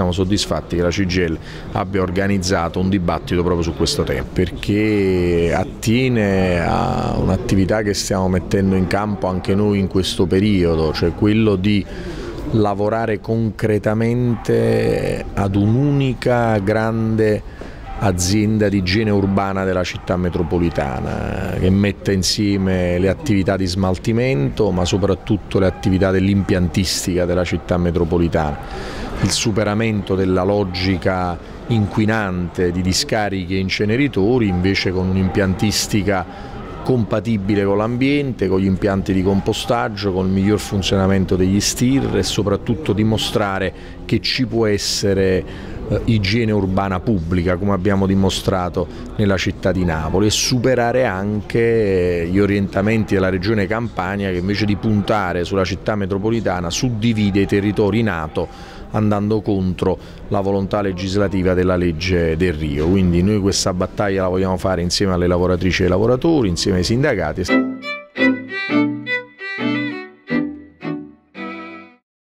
siamo soddisfatti che la CGL abbia organizzato un dibattito proprio su questo tema, perché attiene a un'attività che stiamo mettendo in campo anche noi in questo periodo, cioè quello di lavorare concretamente ad un'unica grande azienda di igiene urbana della città metropolitana che metta insieme le attività di smaltimento ma soprattutto le attività dell'impiantistica della città metropolitana, il superamento della logica inquinante di discariche e inceneritori invece con un'impiantistica compatibile con l'ambiente, con gli impianti di compostaggio, con il miglior funzionamento degli stir e soprattutto dimostrare che ci può essere eh, igiene urbana pubblica come abbiamo dimostrato nella città di Napoli e superare anche gli orientamenti della regione Campania che invece di puntare sulla città metropolitana suddivide i territori NATO andando contro la volontà legislativa della legge del Rio. Quindi noi questa battaglia la vogliamo fare insieme alle lavoratrici e ai lavoratori, insieme ai sindacati.